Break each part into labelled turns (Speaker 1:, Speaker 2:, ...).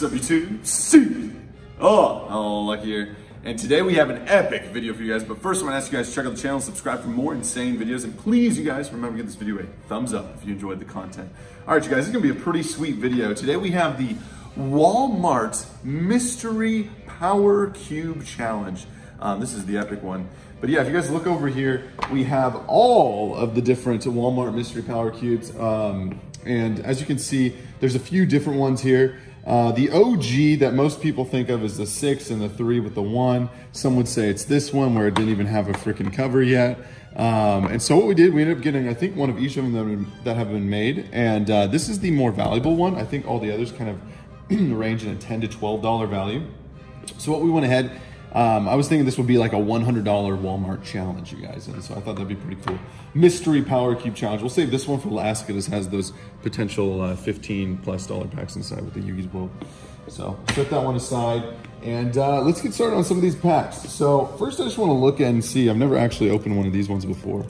Speaker 1: What's up YouTube? See! Oh, Lucky here. And today we have an epic video for you guys, but first I want to ask you guys to check out the channel, subscribe for more insane videos, and please you guys remember to give this video a thumbs up if you enjoyed the content. All right, you guys, this is gonna be a pretty sweet video. Today we have the Walmart Mystery Power Cube Challenge. Um, this is the epic one. But yeah, if you guys look over here, we have all of the different Walmart Mystery Power Cubes. Um, and as you can see, there's a few different ones here. Uh, the OG that most people think of is the six and the three with the one. Some would say it's this one where it didn't even have a freaking cover yet. Um, and so what we did, we ended up getting, I think, one of each of them that, have been, made. And uh, this is the more valuable one. I think all the others kind of range in a 10 to $12 value. So what we went ahead, um, I was thinking this would be like a $100 Walmart challenge, you guys. And so I thought that'd be pretty cool. Mystery Power Cube Challenge. We'll save this one for last because this has those potential uh, 15 plus dollar packs inside with the Yugi's World. So set that one aside and uh, let's get started on some of these packs. So first I just want to look and see, I've never actually opened one of these ones before.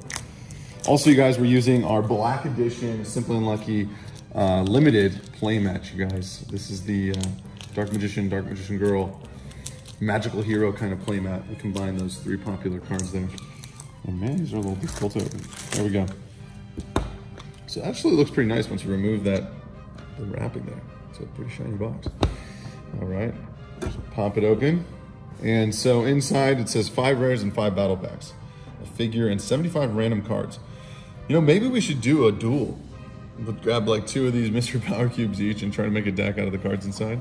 Speaker 1: Also, you guys, we're using our Black Edition Simply Unlucky uh, Limited play match, you guys. This is the uh, Dark Magician, Dark Magician Girl, Magical Hero kind of playmat. We combine those three popular cards there. Oh man, these are a little difficult to open. There we go. So actually looks pretty nice once you remove that, the wrapping there. It's a pretty shiny box. All right, so pop it open. And so inside it says five rares and five battle packs, a figure and 75 random cards. You know, maybe we should do a duel. We'll grab like two of these mystery power cubes each and try to make a deck out of the cards inside.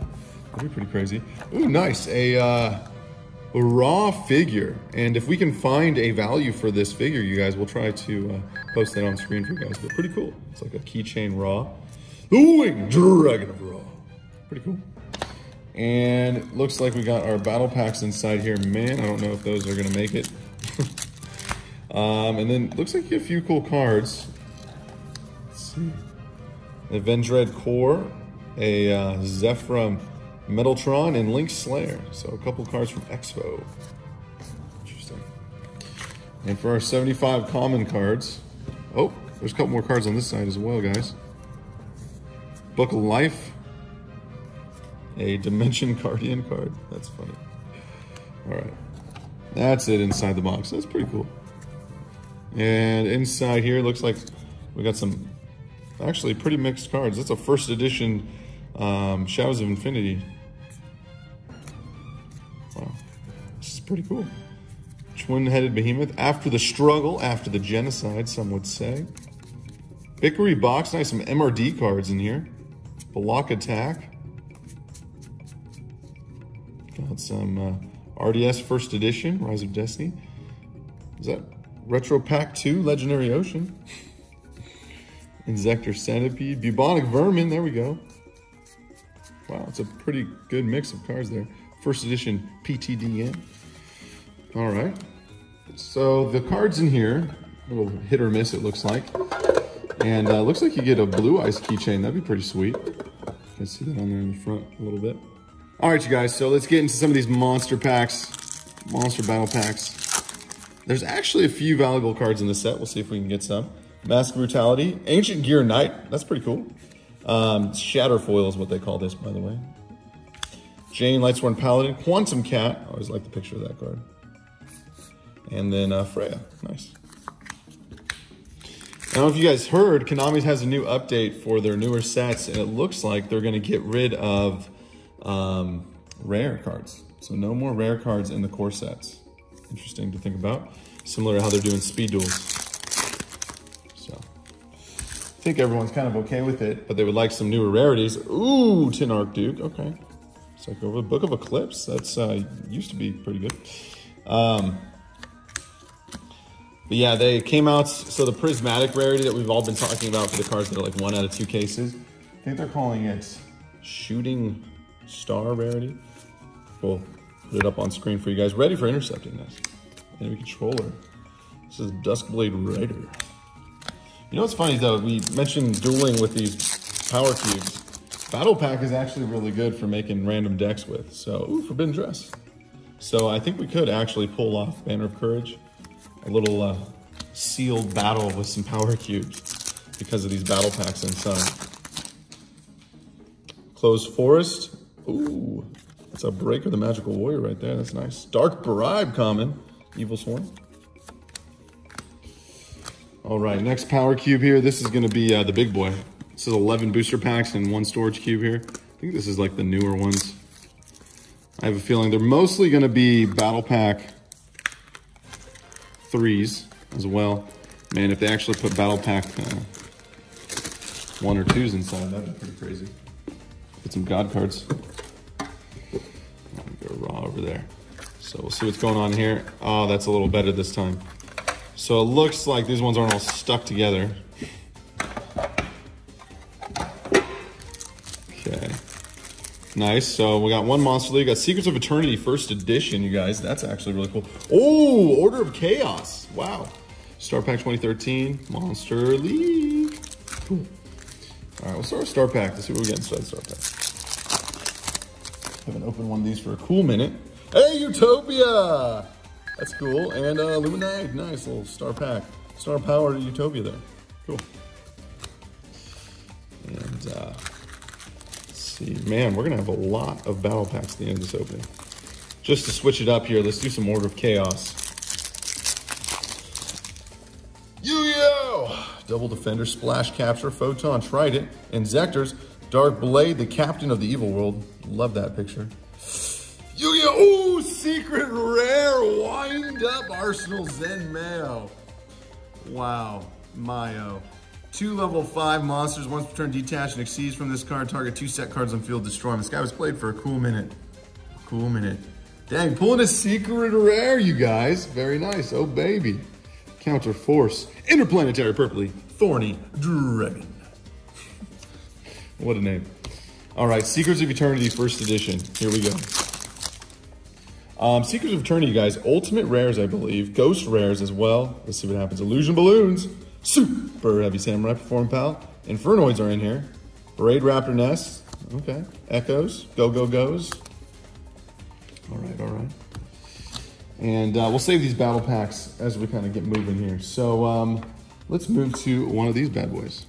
Speaker 1: That'd be pretty crazy. Ooh, nice. A, uh, a Ra figure. And if we can find a value for this figure, you guys, we'll try to uh, post that on screen for you guys. But pretty cool. It's like a keychain Ra. The Winged Dragon of Ra. Pretty cool. And looks like we got our battle packs inside here. Man, I don't know if those are gonna make it. um, and then looks like a few cool cards. Let's see. A Vendread Core, a uh, Metaltron, and Link Slayer. So a couple cards from Expo. Interesting. And for our 75 common cards, oh, there's a couple more cards on this side as well, guys. Book of Life, a Dimension Guardian card. That's funny. All right. That's it inside the box. That's pretty cool. And inside here, looks like we got some actually pretty mixed cards. That's a first edition um, Shadows of Infinity. Pretty cool. Twin-headed behemoth. After the struggle, after the genocide, some would say. Bickery box. Nice. Some MRD cards in here. Block attack. Got some uh, RDS First Edition, Rise of Destiny. Is that Retro Pack 2, Legendary Ocean? Insector Centipede, Bubonic Vermin, there we go. Wow, it's a pretty good mix of cards there. First edition PTDN. All right. So the cards in here, a little hit or miss it looks like. And uh, looks like you get a Blue-Eyes keychain. That'd be pretty sweet. Can see that on there in the front a little bit. All right, you guys, so let's get into some of these monster packs, monster battle packs. There's actually a few valuable cards in the set. We'll see if we can get some. Mask Brutality, Ancient Gear Knight. That's pretty cool. Um, Shatterfoil is what they call this, by the way. Jain Lightsworn Paladin, Quantum Cat. I always like the picture of that card. And then uh, Freya. Nice. I don't know if you guys heard, Konami has a new update for their newer sets, and it looks like they're going to get rid of um, rare cards. So no more rare cards in the core sets. Interesting to think about. Similar to how they're doing speed duels. So I think everyone's kind of okay with it, but they would like some newer rarities. Ooh, Tin Archduke. Okay. It's like over the Book of Eclipse. That's uh, used to be pretty good. Um, but yeah, they came out. So the prismatic rarity that we've all been talking about for the cards that are like one out of two cases. I think they're calling it shooting star rarity. We'll put it up on screen for you guys. Ready for intercepting this. Enemy controller. This is Duskblade Rider. You know what's funny though? We mentioned dueling with these power cubes. Battle Pack is actually really good for making random decks with. So, ooh, Forbidden Dress. So I think we could actually pull off Banner of Courage. A little uh, sealed battle with some power cubes because of these battle packs inside. Closed Forest. Ooh, that's a Breaker the Magical Warrior right there. That's nice. Dark Bribe common. Evil Swarm. All right, next power cube here. This is going to be uh, the big boy. This is 11 booster packs and one storage cube here. I think this is like the newer ones. I have a feeling they're mostly going to be battle pack threes as well. Man, if they actually put battle pack uh, one or twos inside, that'd be pretty crazy. Put some god cards. Go raw over there. So we'll see what's going on here. Oh, that's a little better this time. So it looks like these ones aren't all stuck together. Nice. So we got one Monster League. Got Secrets of Eternity first edition, you guys. That's actually really cool. Oh, Order of Chaos. Wow. Star Pack 2013, Monster League. Cool. All right, we'll start with Star Pack. Let's see what we get inside Star Pack. Haven't opened one of these for a cool minute. Hey, Utopia! That's cool. And uh, nice little Star Pack. Star Power Utopia there. Cool. And uh, see, man, we're gonna have a lot of battle packs at the end of this opening. Just to switch it up here, let's do some Order of Chaos. Yu-Gi-Oh! Double Defender, Splash Capture, Photon Trident, and Zectors, Dark Blade, the Captain of the Evil World. Love that picture. Yu-Gi-Oh! Ooh, Secret Rare, Wind Up Arsenal Zenmaioh. Wow, Maioh. Two level five monsters, once per turn detach and exceeds from this card, target two set cards on field, destroy them. This guy was played for a cool minute. Cool minute. Dang, pulling a secret rare, you guys. Very nice. Oh, baby. Counter Force, Interplanetary Purpley, Thorny Dragon. what a name. All right, Secrets of Eternity First Edition. Here we go. Um, Secrets of Eternity, guys. Ultimate Rares, I believe. Ghost Rares as well. Let's see what happens. Illusion Balloons. Super Heavy Samurai Perform Pal. Infernoids are in here. Raid Raptor Nest. Okay. Echoes. Go, go, goes. All right, all right. And uh, we'll save these battle packs as we kind of get moving here. So um, let's move to one of these bad boys.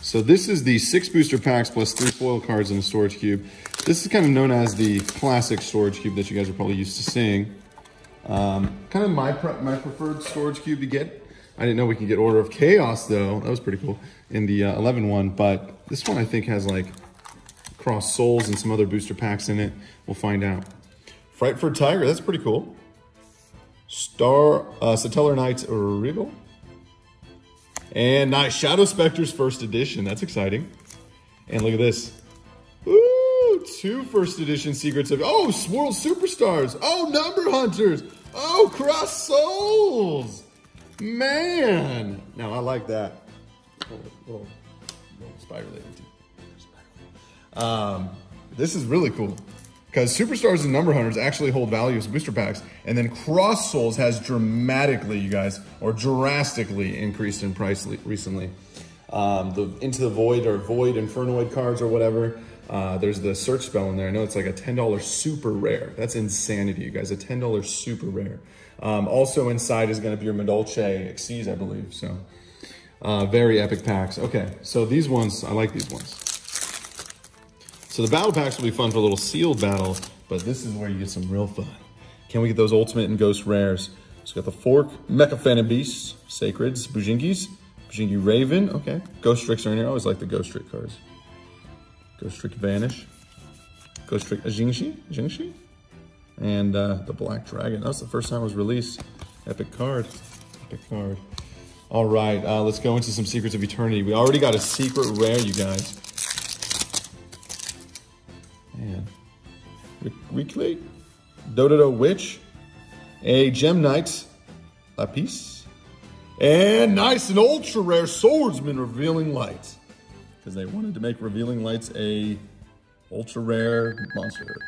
Speaker 1: So this is the six booster packs plus three foil cards in a storage cube. This is kind of known as the classic storage cube that you guys are probably used to seeing. Um, kind of my, my preferred storage cube to get. I didn't know we could get Order of Chaos though. That was pretty cool in the uh, 11 one. But this one I think has like Cross Souls and some other booster packs in it. We'll find out. Frightfur Tiger, that's pretty cool. Star, uh, Satellar Knights Regal. And nice, Shadow Specters first edition, that's exciting. And look at this. Ooh, two first edition Secrets of, oh, World Superstars. Oh, Number Hunters. Oh, Cross Souls. Man. Now, I like that. Little, little, little. Um, this is really cool. Because Superstars and Number Hunters actually hold value as booster packs, and then Cross Souls has dramatically, you guys, or drastically increased in price recently. Um, the Into the Void or Void Infernoid cards or whatever. Uh, there's the search spell in there. I know it's like a $10 super rare. That's insanity, you guys. A $10 super rare. Um, also inside is going to be your Madolche Xyz, I believe. So uh, very epic packs. Okay, so these ones, I like these ones. So the battle packs will be fun for a little sealed battle, but this is where you get some real fun. Can we get those ultimate and ghost rares? So got the Fork, Mecha Phantom Beasts, Sacreds, Bujingis, Bujingi Raven, okay. Ghost Tricks are in here, I always like the Ghost Trick cards. Ghost Trick Vanish, Ghost Trick Jingxi, Jingxi, and uh, the Black Dragon. That's the first time it was released. Epic card, epic card. All right, uh, let's go into some Secrets of Eternity. We already got a secret rare, you guys. Man. Weekly. Dododo Witch. A Gem Knight. piece, And nice and ultra rare Swordsman Revealing Light. Because they wanted to make Revealing Lights a ultra rare monster.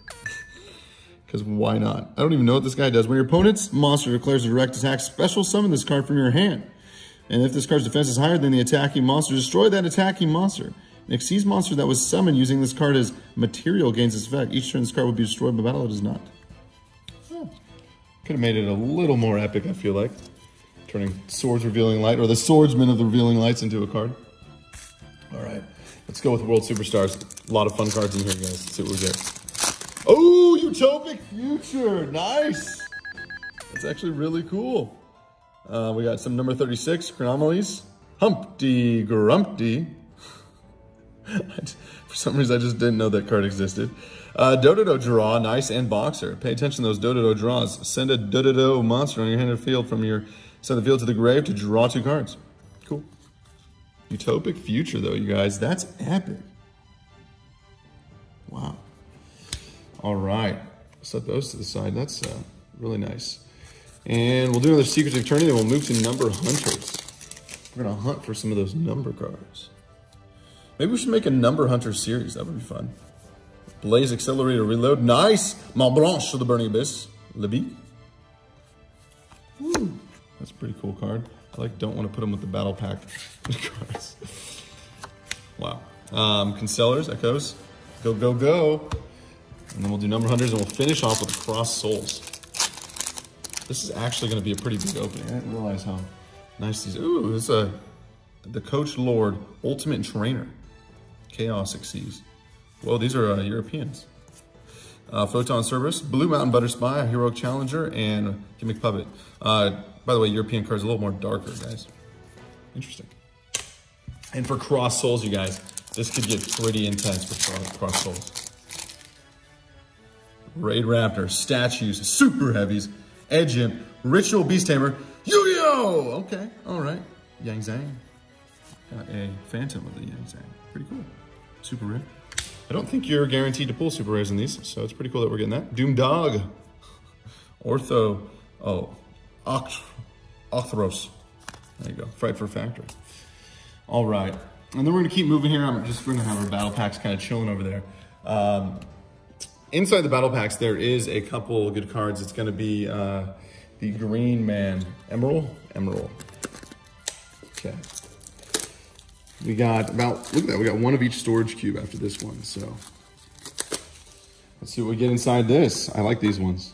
Speaker 1: Because why not? I don't even know what this guy does. When your opponent's monster declares a direct attack, special summon this card from your hand. And if this card's defense is higher than the attacking monster, destroy that attacking monster. An Xyz monster that was summoned using this card as material gains its effect. Each turn this card would be destroyed by battle. It is not. Could have made it a little more epic, I feel like. Turning Swords Revealing Light, or the Swordsman of the Revealing Lights into a card. All right. Let's go with World Superstars. A lot of fun cards in here, guys. Let's see what we get. Oh, Utopic Future. Nice. That's actually really cool. Uh, we got some number 36, Chronomalies. Humpty Grumpty. For some reason, I just didn't know that card existed. Uh, Dododo draw, nice, and boxer. Pay attention to those Dododo draws. Send a Dododo monster on your hand of field from your send the field to the grave to draw two cards. Utopic future, though, you guys. That's epic. Wow. All right. Set those to the side. That's uh, really nice. And we'll do another Secrets of Eternity, then we'll move to Number Hunters. We're going to hunt for some of those number cards. Maybe we should make a Number Hunter series. That would be fun. Blaze Accelerator Reload. Nice! Malbranche of the Burning Abyss. Levique. Woo. That's a pretty cool card. I like don't want to put them with the battle pack cards. Wow. Um, Constellars, Echoes. Go, go, go. And then we'll do number hunters and we'll finish off with the Cross Souls. This is actually going to be a pretty big opening. I didn't realize how nice these. Ooh, this is a the Coach Lord Ultimate Trainer. Chaos Exceeds. Well, these are uh, Europeans. Uh, Photon Cerberus, Blue Mountain Butter Spy, Heroic Challenger, and Gimmick Puppet. Uh, by the way, European cards a little more darker, guys. Interesting. And for Cross Souls, you guys, this could get pretty intense for Cross Souls. Raid Raptor, Statues, Super Heavies, Edge Imp, Ritual Beast Tamer, Yu-Gi-Oh! Okay, all right. Yang Zing. Got a Phantom of the Yang Zing. Pretty cool. Super rare. I don't think you're guaranteed to pull super rares in these, so it's pretty cool that we're getting that. Doom Dog. Ortho. Oh. Oct Othros. There you go. Frightfur Factory. All right. And then we're to keep moving here. I'm just to have our battle packs kind of chilling over there. Um, inside the battle packs, there is a couple good cards. It's to be uh, the Green Man Emerald. Emerald. Okay. We got about, look at that, we got one of each storage cube after this one, so. Let's see what we get inside this. I like these ones.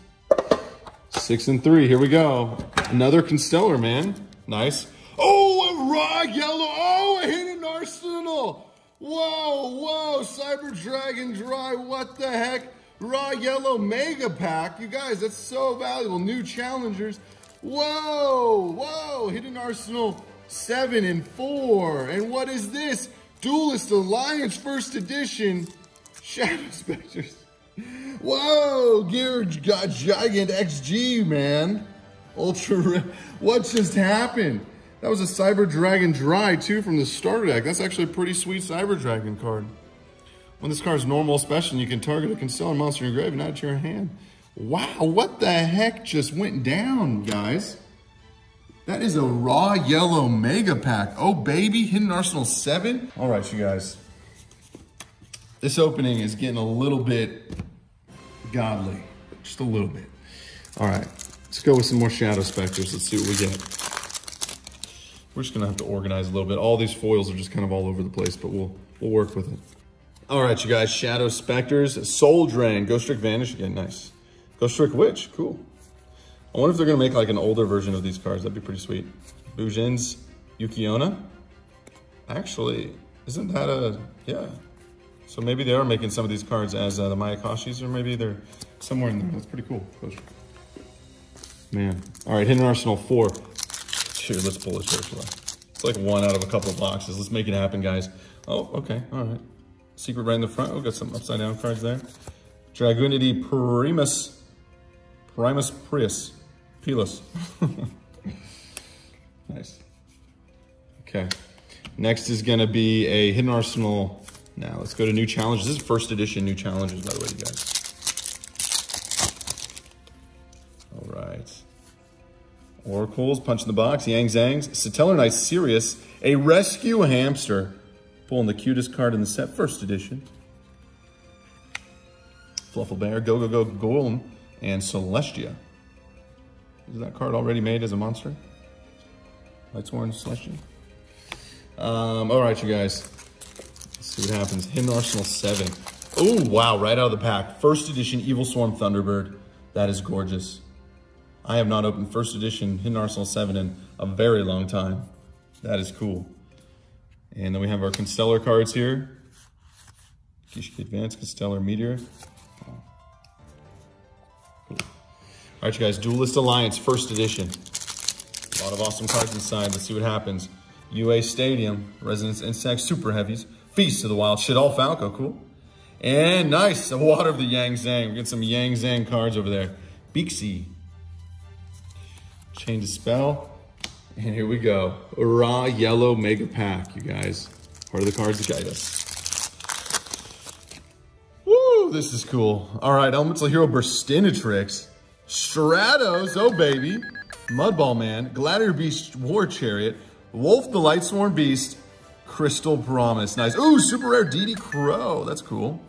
Speaker 1: Six and three, here we go. Another Constellar, man. Nice. Oh, a Ra Yellow, oh, a hidden arsenal. Whoa, whoa, Cyber Dragon Drei, what the heck? Ra Yellow mega pack. You guys, that's so valuable. New challengers. Whoa, whoa, hidden arsenal seven and four. And what is this? Duelist Alliance First Edition Shadow Specters. Whoa, Gear got Gigant XG, man. Ultra, what just happened? That was a Cyber Dragon Drei, too, from the starter deck. That's actually a pretty sweet Cyber Dragon card. When this card's normal special, you can target a Constellar monster in your grave and add it to your hand. Wow, what the heck just went down, guys? That is a Ra Yellow mega pack. Oh, baby, Hidden Arsenal 7. All right, you guys. This opening is getting a little bit godly. Just a little bit. All right, let's go with some more Shadow Specters. Let's see what we get. We're just gonna have to organize a little bit. All these foils are just kind of all over the place, but we'll we'll work with it. All right, you guys, Shadow Specters, Soul Drain, Ghost Trick Vanish again, nice. Ghost Trick Witch, cool. I wonder if they're gonna make like an older version of these cards. That'd be pretty sweet. Bujin's Yukiona. Actually, isn't that a, yeah. So maybe they are making some of these cards as uh, the Mayakashis or maybe they're somewhere in there. That's pretty cool. Man. All right, Hidden Arsenal four. Here, let's pull this here. It's like one out of a couple of boxes. Let's make it happen, guys. Oh, okay, all right. Secret right in the front. Oh, got some upside down cards there. Dragunity Primus. Primus Prius. Peeless. nice. Okay. Next is to be a Hidden Arsenal. Now, let's go to new challenges. This is first edition new challenges, by the way, you guys. All right. Oracles, Punch in the Box, Yang Zings, Satellar Knight Sirius, a Rescue Hamster. Pulling the cutest card in the set, first edition. Fluffal Bear, Go Go Go Golem, and Celestia. Is that card already made as a monster? Lightsworn Celestial. Um, all right, you guys. Let's see what happens. Hidden Arsenal 7. Oh, wow, right out of the pack. First edition Evil Swarm Thunderbird. That is gorgeous. I have not opened first edition Hidden Arsenal 7 in a very long time. That is cool. And then we have our Constellar cards here. Kishki Advance, Stellar Meteor. Right, you guys, Duelist Alliance, first edition. A lot of awesome cards inside. Let's see what happens. UA Stadium, Resonance Insect, Super Heavies, Feast of the Wild, Shaddoll Falco, cool. And nice, a Water of the Yang Zing. We're getting some Yang Zing cards over there. Beaksy. Chain to Spell. And here we go. Ra Yellow Mega Pack, you guys. Part of the cards that guide us. Woo, this is cool. All right, Elemental Hero Burstinatrix. Stratos, oh baby. Mudball Man, Gladiator Beast War Chariot, Wolf the Lightsworn Beast, Crystal Promise. Nice. Ooh, super rare DD Crow. That's cool.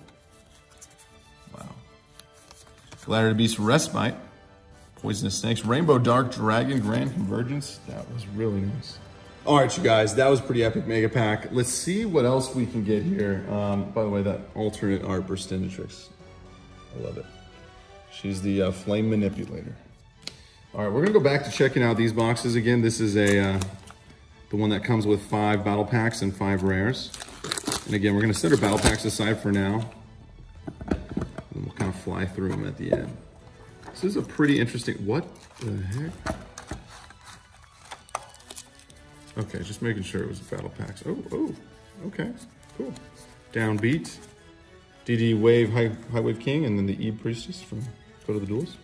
Speaker 1: Wow. Gladiator Beast Respite, Poisonous Snakes, Rainbow Dark Dragon Grand Convergence. That was really nice. All right, you guys, that was pretty epic mega pack. Let's see what else we can get here. Um, by the way, that alternate art Burstinatrix. I love it. She's the uh, flame manipulator. All right, we're gonna go back to checking out these boxes again. This is a uh, the one that comes with five battle packs and five rares. And again, we're gonna set our battle packs aside for now. And we'll kind of fly through them at the end. This is a pretty interesting, what the heck? Okay, just making sure it was battle packs. Oh, oh, okay, cool. Downbeat, DD Wave, High, High Wave King, and then the E Priestess from Go to the Duels.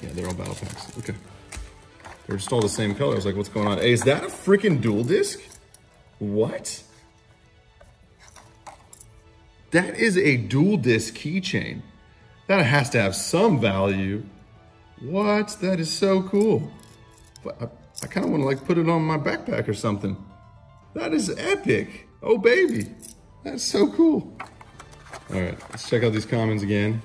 Speaker 1: Yeah, they're all battle packs. Okay. They're just all the same color. I was like, what's going on? Hey, is that a freaking Duel Disk? What? That is a Duel Disk keychain. That has to have some value. What? That is so cool. But I, I kind of want to like put it on my backpack or something. That is epic. Oh, baby. That's so cool. All right, let's check out these commons again.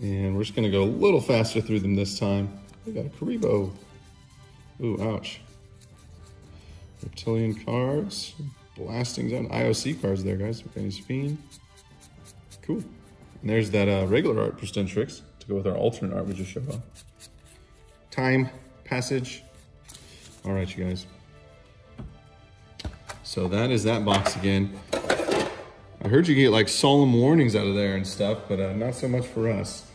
Speaker 1: And we're just gonna go a little faster through them this time. We got a Kuriboh. Ooh, ouch. Reptilian cards, blasting zone, IOC cards there, guys. Benny's Fiend. Cool. And there's that uh, regular art Burstinatrix to go with our alternate art we just showed off. Time, passage. All right, you guys. So that is that box again. I heard you get like solemn warnings out of there and stuff, but uh, not so much for us.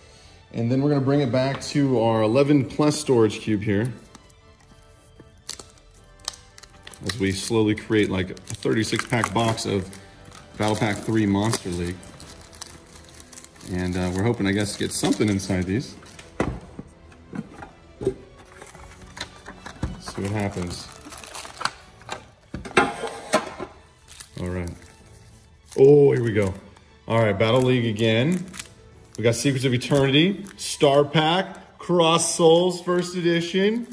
Speaker 1: And then we're gonna bring it back to our 11 plus storage cube here. As we slowly create like a 36 pack box of Battle Pack 3 Monster League. And uh, we're hoping, I guess, to get something inside these. See what happens. All right. Oh, here we go. All right, Battle League again. We got Secrets of Eternity, Star Pack, Cross Souls First Edition.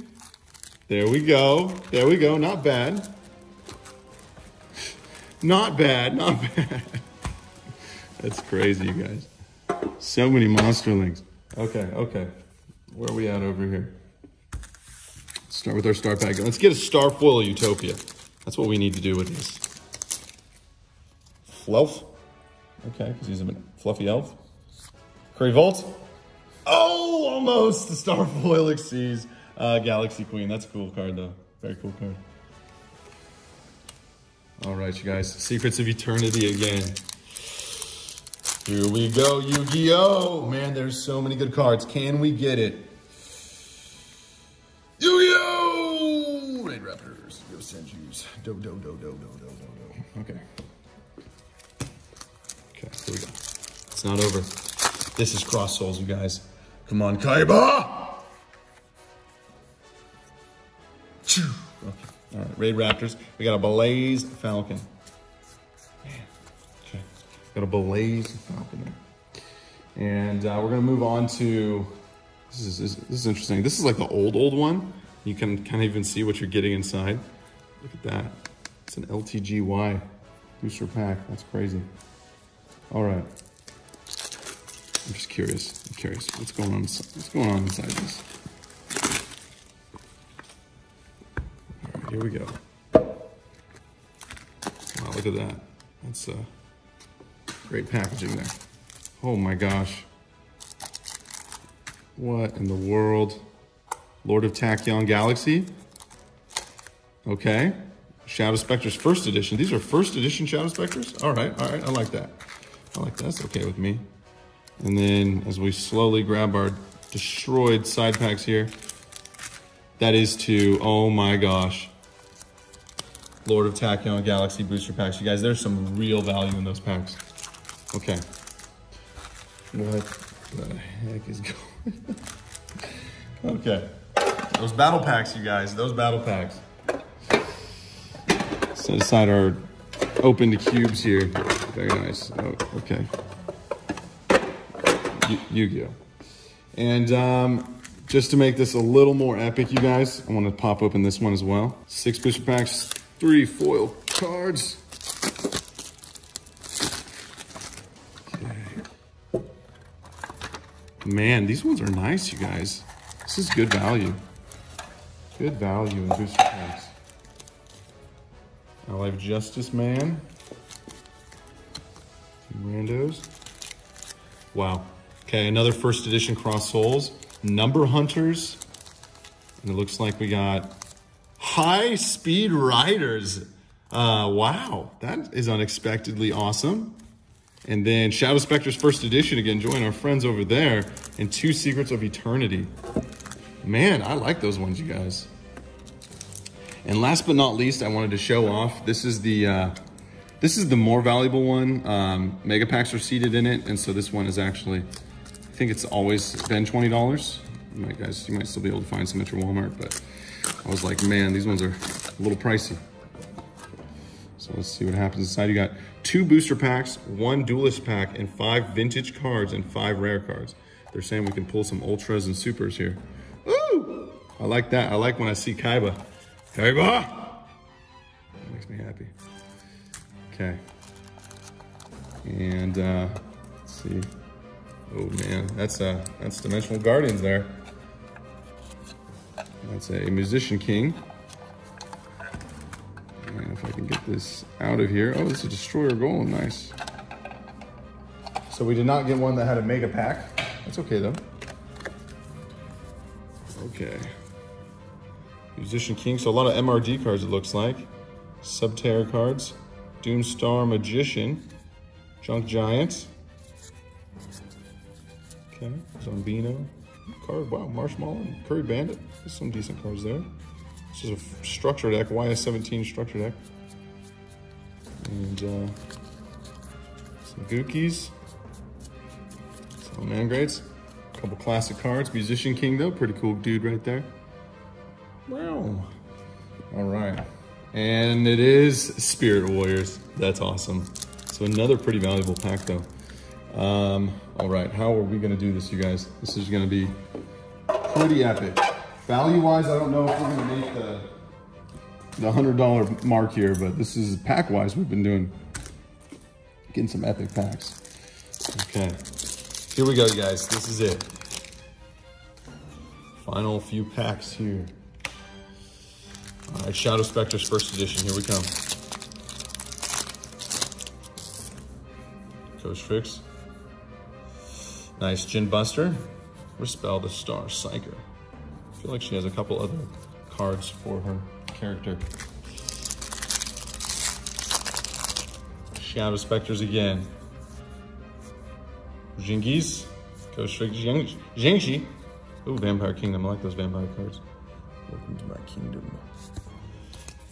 Speaker 1: There we go. There we go. Not bad. Not bad. Not bad. That's crazy, you guys. So many monsterlings. Okay, okay. Where are we at over here? Start with our star pack. Let's get a star foil Utopia. That's what we need to do with this. Fluff. Okay, because he's a fluffy elf. Curry. Oh, almost the Starfoil Elixir uh, Galaxy Queen. That's a cool card, though. Very cool card. All right, you guys. Secrets of Eternity again. Here we go, Yu-Gi-Oh! Man, there's so many good cards. Can we get it? Yu-Gi-Oh! Raid Raptors. Go Senjus. Do, do, do, do, do, do, do, do. Okay, Not over. This is Cross Souls, you guys. Come on, Kaiba! Okay. All right, Raid Raptors. We got a Blaze Falcon. Man. Okay. Got a Blaze Falcon there. And uh, we're gonna move on to, this is, this, this is interesting. This is like the old, old one. You can kind of even see what you're getting inside. Look at that. It's an LTGY booster pack. That's crazy. All right. I'm just curious. I'm curious. What's going on? What's going on inside this? All right, here we go. Wow, look at that. That's uh, great packaging there. Oh my gosh. What in the world? Lord of Tachyon Galaxy? Okay. Shadow Specters first edition. These are first edition Shadow Specters? All right, all right, I like that. I like that, that's okay with me. And then as we slowly grab our destroyed side packs here, that is to, oh my gosh, Lord of Tachyon Galaxy booster packs. You guys, there's some real value in those packs. Okay. What the heck is going Okay. Those battle packs, you guys, those battle packs. Set aside our open opened cubes here. Very nice. Oh, okay. Yu-Gi-Oh! And um, just to make this a little more epic, you guys, I want to pop open this one as well. Six booster packs, three foil cards. Okay. Man, these ones are nice, you guys. This is good value. Good value in booster packs. I like Justice Man. Randos. Wow. Okay, another first edition Cross Souls. Number Hunters. And it looks like we got High Speed Riders. Uh, wow, that is unexpectedly awesome. And then Shadow Specters first edition again, join our friends over there. And two Secrets of Eternity. Man, I like those ones, you guys. And last but not least, I wanted to show off. This is the uh, this is the more valuable one. Um, mega packs are seated in it, and so this one is actually, I think it's always been twenty dollars. You might guys, you might still be able to find some at your Walmart, but I was like, man, these ones are a little pricey. So let's see what happens inside. You got two booster packs, one duelist pack, and five vintage cards and five rare cards. They're saying we can pull some ultras and supers here. Ooh! I like that. I like when I see Kaiba. Kaiba! That makes me happy. Okay. And uh, let's see. Oh man, that's uh, that's Dimensional Guardians there. That's a Musician King. And if I can get this out of here. Oh, is a Destroyer Golem, nice. So we did not get one that had a Mega Pack. That's okay though. Okay. Musician King, so a lot of MRD cards it looks like. Subterra cards. Doomstar Magician. Junk Giant. Okay, Zombino. Card, wow, Marshmallow and Curry Bandit. There's some decent cards there. This is a structure deck, YS17 structure deck. And uh, some Gookies. Some Mangrades. A couple classic cards. Musician King though, pretty cool dude right there. Wow. All right. And it is Spirit Warriors. That's awesome. So another pretty valuable pack though. Um, all right, how are we gonna do this, you guys? This is gonna be pretty epic. Value-wise, I don't know if we're gonna make the, the $100 mark here, but this is pack-wise, we've been doing, getting some epic packs. Okay, here we go, guys. This is it. Final few packs here. All right, Shadow Specters first edition, here we come. Coach Fix. Nice Gin Buster. Respel the Star Psyker. I feel like she has a couple other cards for her character. Shadow Specters again. Jingis. Ghost Trick Jingxi. Ooh, Vampire Kingdom. I like those vampire cards. Welcome to my kingdom.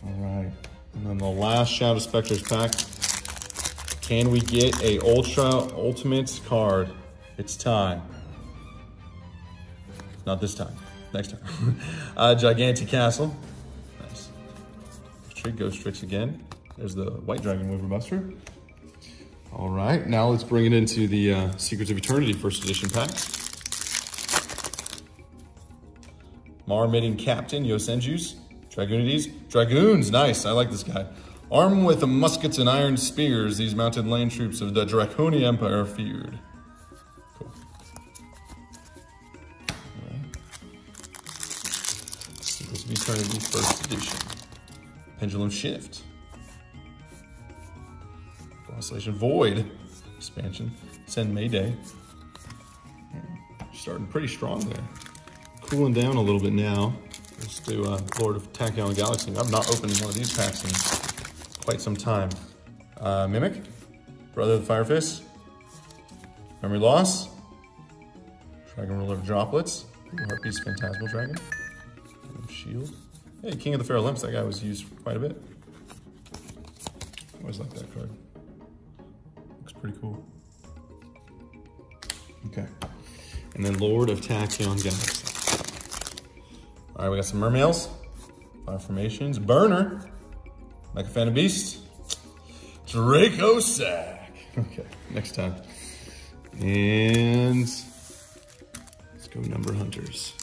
Speaker 1: All right. And then the last Shadow Specters pack. Can we get a Ultra Ultimate card? It's time. Not this time. Next time. uh, Gigantic Castle. Nice. Trick Ghost Tricks again. There's the White Dragon Mover Buster. All right, now let's bring it into the uh, Secrets of Eternity first edition pack. Marauding Captain, Yosenjus, Dragoonides. Dragoons, nice, I like this guy. Armed with muskets and iron spears, these mounted land troops of the Draconi Empire feared. Eternity first edition. Pendulum Shift. Constellation Void expansion. Send Mayday. Starting pretty strong there. Cooling down a little bit now. Let's do uh, Lord of Tachyon Galaxy. I've not opened one of these packs in quite some time. Uh, Mimic, Brother of the Fire Fist, Memory Loss, Dragon Ruler of Droplets, Harpies Phantasmal Dragon, Shield. Hey, King of the Feral Imps, that guy was used quite a bit. Always like that card. Looks pretty cool. Okay. And then Lord of Tachyon Galaxy. All right, we got some Mermails, Formations, Burner, Mecha Phantom Beast, Dracossack. Okay, next time. And let's go Number Hunters.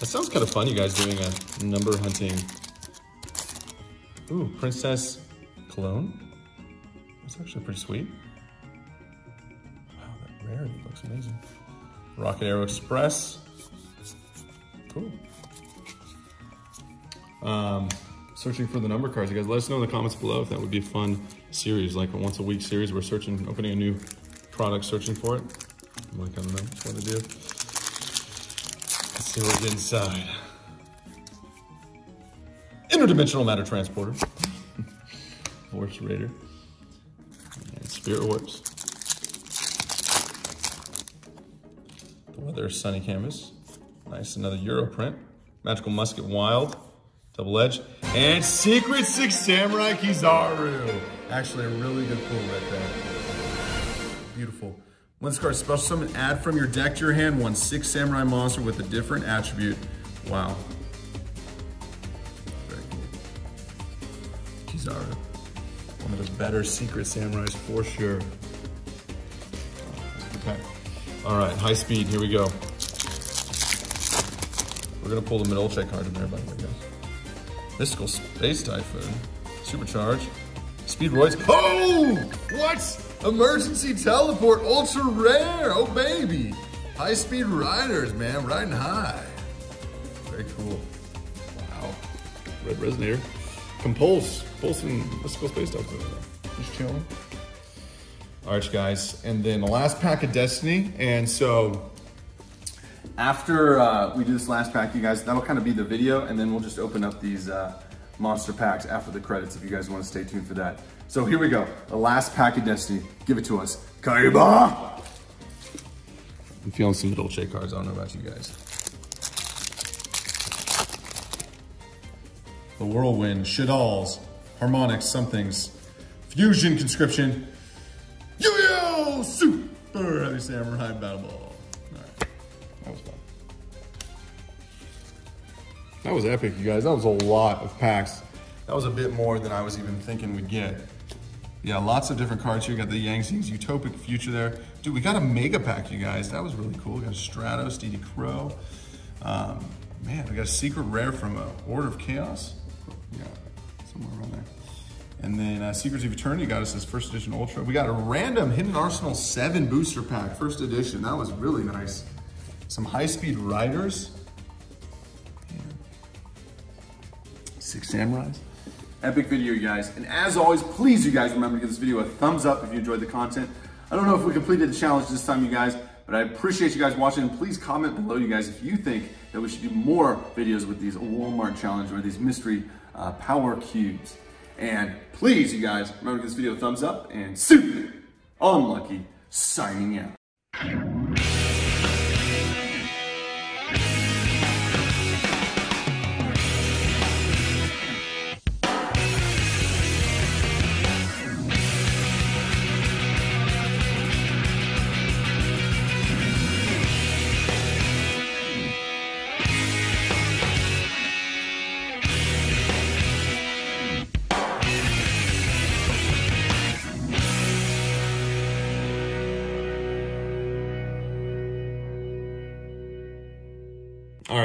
Speaker 1: That sounds kind of fun, you guys, doing a number hunting. Ooh, Princess Cologne. That's actually pretty sweet. Wow, that rarity looks amazing. Rocket Arrow Express. Cool. Um, searching for the number cards. You guys let us know in the comments below if that would be a fun series, like a once a week series. We're searching, opening a new product, searching for it. I'm like, I don't know what to do. Let's see what's inside. Interdimensional matter transporter. Force Raider. And Spirit Orbs. The Weather is Sunny Canvas. Nice, another Euro print. Magical Musket Wild. Double Edge. And Secret Six Samurai Kizaru. Actually, a really good pull right there. Beautiful. One card, special summon, add from your deck to your hand one Six Samurai monster with a different attribute. Wow. Very cool. Kizaru. One of the better Secret Samurais for sure. Okay. All right, high speed, here we go. We're gonna pull the middle check card in there, by the way, guys. Mystical Space Typhoon, Supercharge, Speed Royce. Oh! What? Emergency Teleport, ultra rare, oh baby. High speed riders, man, riding high. Very cool. Wow. Red Resonator. Compulse, Compulsing Mystical Space Typhoon. Just chilling. All right, guys, and then the last pack of Destiny, and so after uh, we do this last pack, you guys, that'll kind of be the video, and then we'll just open up these uh, monster packs after the credits if you guys want to stay tuned for that. So here we go, the last pack of Destiny. Give it to us. Kaiba! I'm feeling some shake cards. I don't know about you guys. The Whirlwind, Shaddolls, Harmonics, Somethings, Fusion Conscription, Yu-Gi-Oh! Super Heavy Samurai Battle Ball. That was. That was epic, you guys. That was a lot of packs. That was a bit more than I was even thinking we'd get. Yeah, lots of different cards here. We got the Yang Zing's Utopic Future there. Dude, we got a mega pack, you guys. That was really cool. We got a Stratos, DD Crow. Um, man, we got a secret rare from uh, Order of Chaos. Yeah, somewhere around there. And then uh, Secrets of Eternity got us this first edition Ultra. We got a random Hidden Arsenal 7 booster pack, first edition. That was really nice. Some high-speed riders. Six Samurais. Epic video, you guys. And as always, please, you guys, remember to give this video a thumbs up if you enjoyed the content. I don't know if we completed the challenge this time, you guys, but I appreciate you guys watching. Please comment below, you guys, if you think that we should do more videos with these Walmart challenge or these mystery uh, power cubes. And please, you guys, remember to give this video a thumbs up and super unlucky signing out.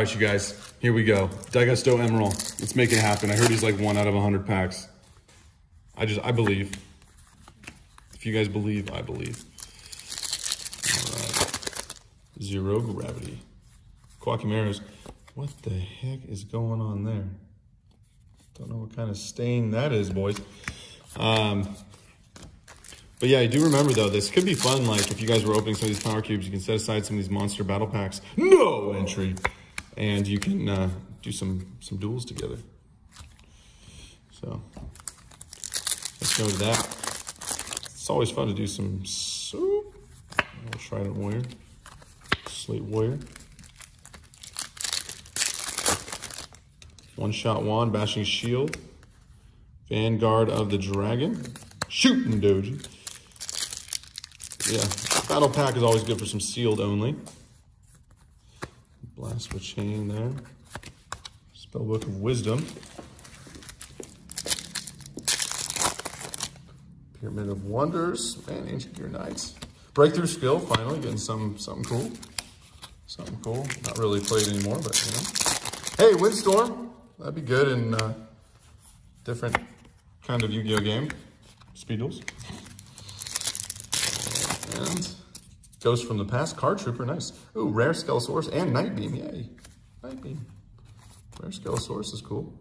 Speaker 1: Right, you guys, here we go. Daigusto Emerald. Let's make it happen. I heard he's like one out of 100 packs. I just, I believe. If you guys believe, I believe. All right. Zero gravity. Quakimeros. What the heck is going on there? Don't know what kind of stain that is, boys. Um, but yeah, I do remember though, this could be fun. Like if you guys were opening some of these power cubes, you can set aside some of these monster battle packs. No entry and you can uh,
Speaker 2: do some some duels together. So let's go to that. It's always fun to do some soup. We'll Trident Warrior, Slate Warrior. One Shot Wand, Bashing Shield, Vanguard of the Dragon, Shooting Doji. Yeah, Battle Pack is always good for some sealed only. With Chain there. Spellbook of Wisdom. Pyramid of Wonders. Man, Ancient Gear Knights. Breakthrough Skill, finally, getting some something cool. Something cool. Not really played anymore, but you know. Hey, Windstorm. That'd be good in uh, different kind of Yu-Gi-Oh game. Speed duels. And Ghost from the Past, Card Trooper, nice. Ooh, Rare Skelosaurus and Night Beam, yay. Night Beam. Rare Skelosaurus is cool.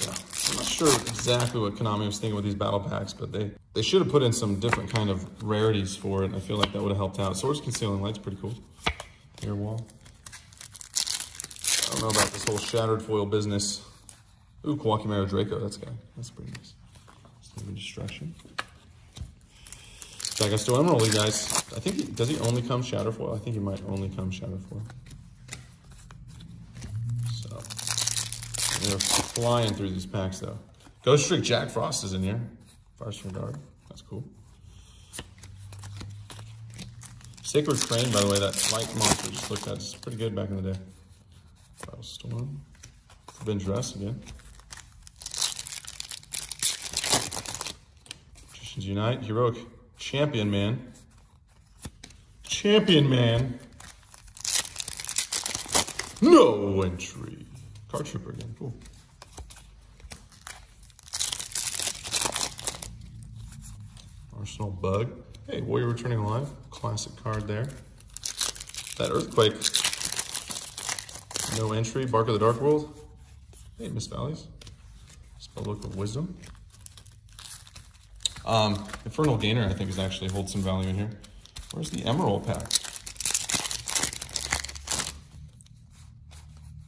Speaker 2: Yeah, I'm not sure exactly what Konami was thinking with these battle packs, but they, they should have put in some different kind of rarities for it, and I feel like that would have helped out. Swords Concealing Light's pretty cool. Air Wall. I don't know about this whole shattered foil business. Ooh, Kawaki Draco, that's guy. That's pretty nice. Maybe destruction. Daigusto Emerald, you guys. I think, he, does he only come Shatterfoil? I think he might only come Shatterfoil. So, we're flying through these packs, though. Ghost Trick Jack Frost is in here. Farce Regard. That's cool. Sacred Crane, by the way, that light monster just looked at. It's pretty good back in the day. Storm. Forbidden Dress again. Magicians Unite. Heroic Champion Man. Champion Man. No entry. Card Trooper again. Cool. Arsenal Bug. Hey, Warrior Returning Alive. Classic card there. That Earthquake. No entry. Bark of the Dark World. Hey, Miss Valleys. Spellbook of Wisdom. Um, Infernal Gainer, I think, is actually holds some value in here. Where's the Emerald pack?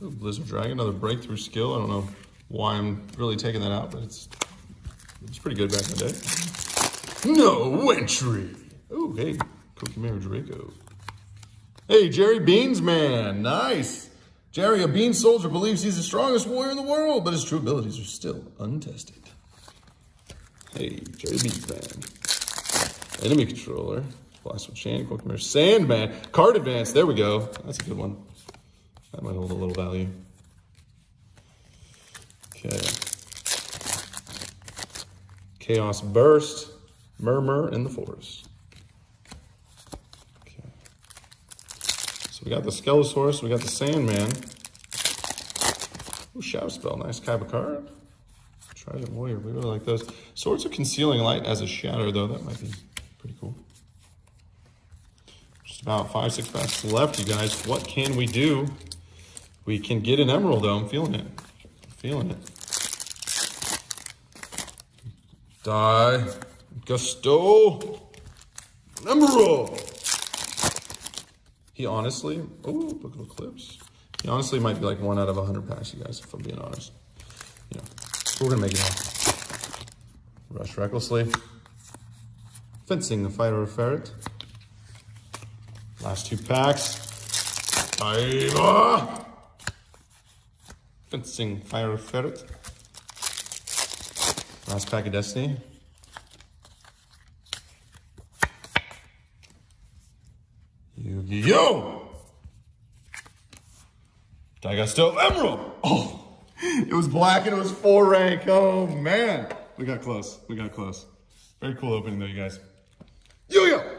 Speaker 2: Ooh, Blizzard Dragon, another breakthrough skill. I don't know why I'm really taking that out, but it's it's pretty good back in the day. No entry. Oh, hey, Koa'ki Meiru Drago. Hey, Jerry Beans Man, nice. Jerry, a bean soldier, believes he's the strongest warrior in the world, but his true abilities are still untested. Hey, Jerry Beans Man. Enemy controller. Blast with Chain, Koa'ki Meiru Sandman. Card Advance, there we go. That's a good one. That might hold a little value. Okay. Chaos Burst, Murmur in the Forest. Okay. So we got the Skelosaurus, we got the Sandman. Ooh, Shadow Spell, nice Kaiba card. Trident Warrior, we really like those. Swords of Concealing Light as a shadow, though, that might be pretty cool. Just about five, six packs left, you guys. What can we do? We can get an Emerald, though. I'm feeling it. I'm feeling it. Die. Gusto. Emerald. He honestly, oh, look at Eclipse. He honestly might be like one out of 100 packs, you guys, if I'm being honest. You know, we're going to make it happen. Rush Recklessly. Fencing the Fighter of Ferret. Last two packs. Kaiba. Fencing Fire of Ferret. Last pack of Destiny. Yu-Gi-Oh! Daigusto Emerald! Oh, it was black and it was four rank. Oh, man. We got close. We got close. Very cool opening though, you guys. Yu-Gi-Oh!